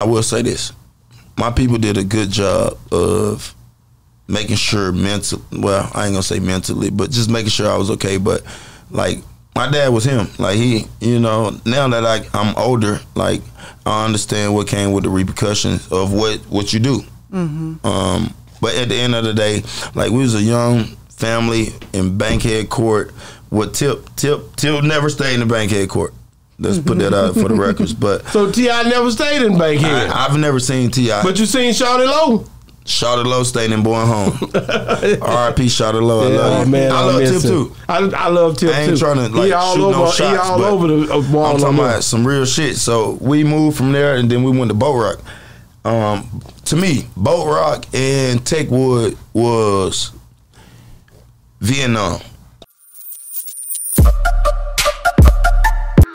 I will say this: my people did a good job of making sure mental. Well, I ain't gonna say mentally, but just making sure I was okay. But like my dad was him. Like he, you know, now that I I'm older, like I understand what came with the repercussions of what what you do. Mm-hmm. Um, but at the end of the day, like we was a young family in Bankhead Court. What Tip Tip Tip never stayed in the Bankhead Court. Let's put that out for the records. But So T.I. never stayed in Bankhead, I, I've never seen Ti. but you seen Shawty Lo. Shawty Lo stayed in Bowen Homes. R.I.P. Shawty Lo. I love Oh you. man, I love Tip too. I, I love Tip I ain't too. trying to like he all shoot over, no shots, he all but over the uh, wall. I'm talking about some real shit. So we moved from there, and then we went to Boat Rock. Um, to me, Boat Rock and Techwood was Vietnam.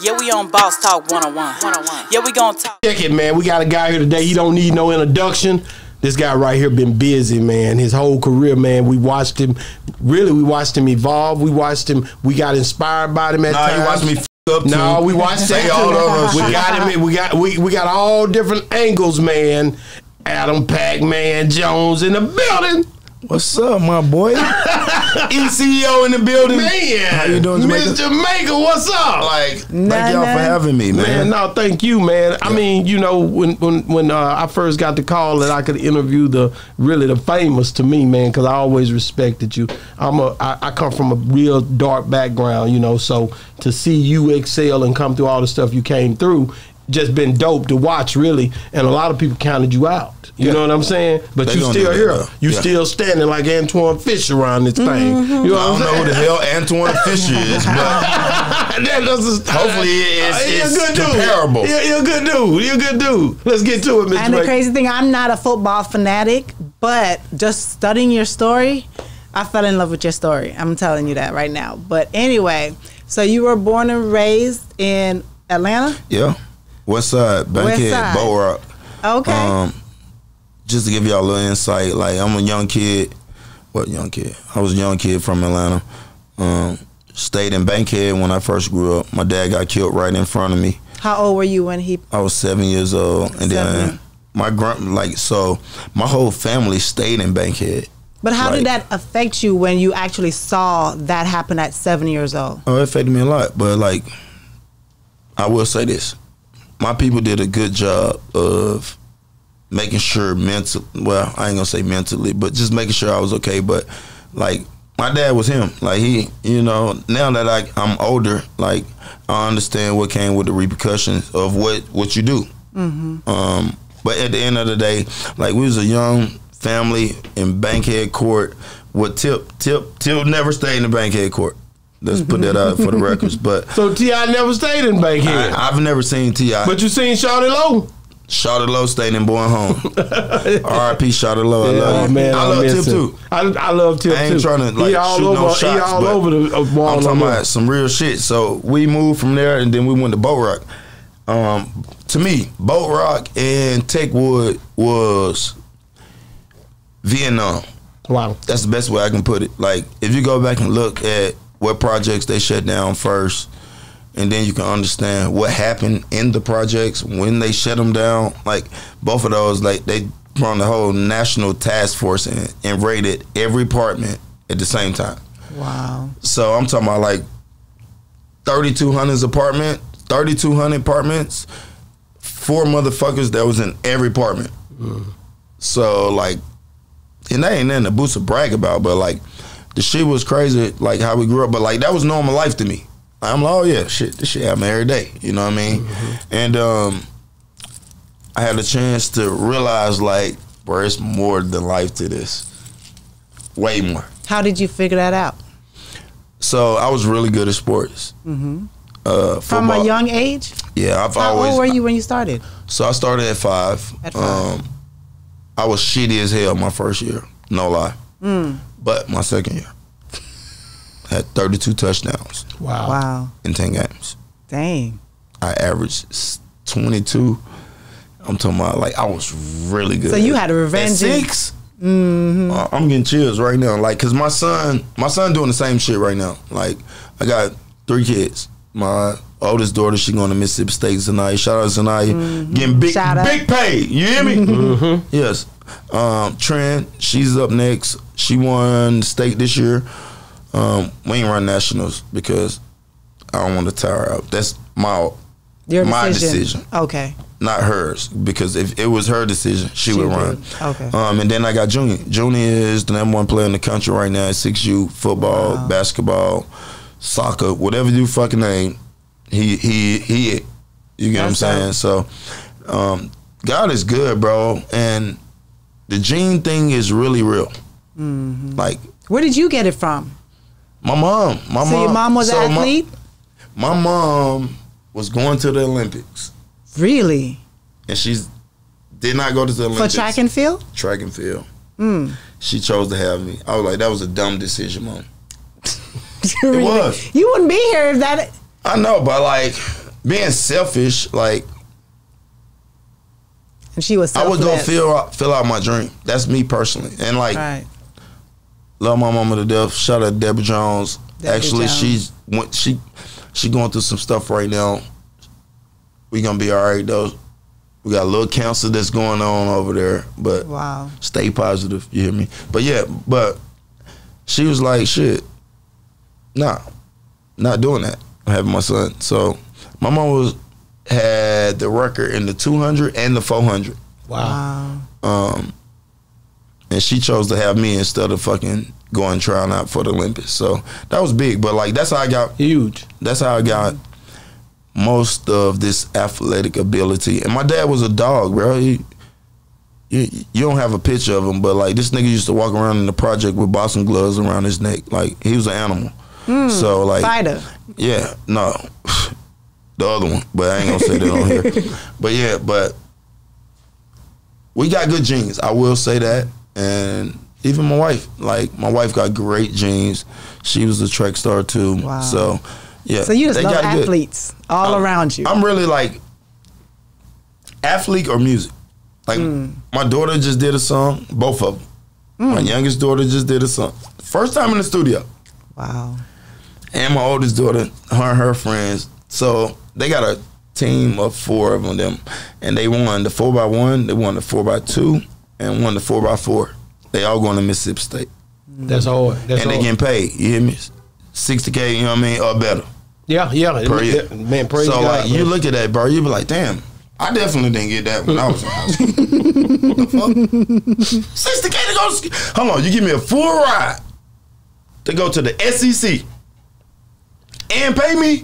Yeah, we on Boss Talk 101. 101. Yeah, we gonna talk. Check it, man. We got a guy here today. He don't need no introduction. This guy right here been busy, man. His whole career, man. We watched him. Really, we watched him evolve. We watched him. We got inspired by him at Nah, times. you watched me f- up too. No, we watched that all too. those We shit. got him. We got we we got all different angles, man. Adam Pac Man Jones in the building. What's up, my boy? ECO in the building. Man, How you doing, Jamaica? Miss Jamaica, what's up? Like, thank y'all nah. for having me, man. Man, no, thank you, man. I mean, you know, when when when uh, I first got the call that I could interview the really the famous to me, man, because I always respected you. I'm a I, I come from a real dark background, you know, so to see you excel and come through all the stuff you came through, just been dope to watch, really. And a lot of people counted you out. You Yeah. know what I'm saying? But They you gonna still here. though. You Yeah. still standing like Antwone Fisher around this thing. Mm-hmm. You know I don't know who the hell Antwone Fisher is, but That doesn't- Hopefully it's- Uh, you're a it's good dude. comparable. You're, you're a good dude. You're a good dude. Let's get to it, Mr. And the crazy thing, I'm not a football fanatic, but just studying your story, I fell in love with your story. I'm telling you that right now. But anyway, so you were born and raised in Atlanta? yeah. West Side, Bankhead. Boat Rock. Okay. Um, just to give y'all a little insight, like I'm a young kid. What young kid? I was a young kid from Atlanta. Um, stayed in Bankhead when I first grew up. My dad got killed right in front of me. How old were you when he? I was seven years old, and then my grand like so my whole family stayed in Bankhead. But how did that affect you when you actually saw that happen at seven years old? Oh, it affected me a lot, but like I will say this: my people did a good job of making sure mental. Well, I ain't gonna say mentally, but just making sure I was okay. But like my dad was him. Like he, you know, now that I I'm older, like I understand what came with the repercussions of what what you do. Um, but at the end of the day, like we was a young family in Bankhead Court. What Tip Tip Tip never stayed in the Bankhead Court. Let's put that out for the records. But So T.I. never stayed in Bankhead, I, I've never seen Ti. but you seen Shawty Lo. Shawty Lo stayed in Bowen Homes. R.I.P. Shawty Lo. I Yeah, love you. man, I love Tip him. too. I, I love Tip too. I ain't too. trying to like he all shoot over, no he shots, all but over the uh. I'm talking about some real shit. So we moved from there, and then we went to Boat Rock. Um, to me, Boat Rock and Techwood was Vietnam. Wow. That's the best way I can put it. Like if you go back and look at what projects they shut down first, and then you can understand what happened in the projects when they shut them down. Like both of those, like they brought the whole national task force and, and raided every apartment at the same time. Wow. So I'm talking about like 3,200 apartment, 3,200 apartments, four motherfuckers that was in every apartment. Mm. So like, and that ain't nothing to boost a brag about, but like, the shit was crazy, like how we grew up. But like that was normal life to me. I'm like, oh yeah, shit, this shit happen every day. You know what I mean? And um, I had a chance to realize like, bro, it's more than life to this. Way more. How did you figure that out? So I was really good at sports. Mm-hmm. Uh, From football. a young age? yeah, I've How always. old were you when you started? So I started at five. At five. Um, I was shitty as hell my first year, no lie. Mm. But my second year, had 32 touchdowns Wow. Wow. in 10 games. Dang. I averaged 22. I'm talking about like I was really good. So you had a At revenge. 6 uh, I'm getting chills right now. Like, cause my son, my son doing the same shit right now. Like, I got three kids. My Oldest daughter, she going to Mississippi State Zanaya. Shout out Zanaya, getting big, Shout out. big pay. You hear me? Mm-hmm. Yes. Um, Trent, she's up next. She won state this year. Um, we ain't run nationals because I don't want to tire her out. That's my Your my decision. decision. Okay. not hers because if it was her decision, she, would would. run. Okay. Um, and then I got Junior. Junior is the number one player in the country right now. Six U football, basketball, soccer, whatever you fucking name. He he he. You get That's what I'm saying? So, um, God is good, bro, and the gene thing is really real. Mm-hmm. Like Where did you get it from? my mom, my So mom. your mom was so an athlete? my mom was going to the Olympics, really? and she's did not go to the Olympics For track and field? track and field. Mm. She chose to have me. I was like, that was a dumb decision, mom. Really? was. You wouldn't be here if that. I know, but like being selfish, like And she was I would go selfless. fill out, fill out my dream. That's me personally, and like Right. love my mama to death. Shout out Deborah Jones. Debbie Actually, Jones. she's went, she she going through some stuff right now. We gonna be all right though. We got a little cancer that's going on over there, but Wow. stay positive. You hear me? But yeah, but she was like, shit, nah, not doing that. I'm having my son. So my mom was had the record in the 200 and the 400. Wow. Wow. Um, and she chose to have me instead of fucking going trying out for the Olympics. So that was big. But like that's how I got Huge. that's how I got most of this athletic ability. And my dad was a dog, bro. He, you, you don't have a picture of him, but like this nigga used to walk around in the project with boxing gloves around his neck. Like he was an animal. so like Fighter. yeah, no. The other one, but I ain't gonna say that on here. But yeah, but we got good genes. I will say that. And even my wife, like my wife got great genes. She was a track star too. Wow. So yeah. So you just they love got good. athletes all I'm- around you. I'm really like athlete or music. Like Hmm. my daughter just did a song, both of them. Hmm. My youngest daughter just did a song. First time in the studio wow. and my oldest daughter, her and her friends. So they got a team of four of them, and they won the four by one, they won the four by two, and won the four by four. They all going to Mississippi State, That's all. That's and they getting paid. You hear me? Sixty k, you know what I mean, or better yeah, yeah. per year. Man, praise so God. like, you look at that, bro, you be like, damn. I definitely didn't get that when I was in high school. what the fuck? Sixty k to go. to sk- Hold on, you give me a full ride to go to the SEC and pay me.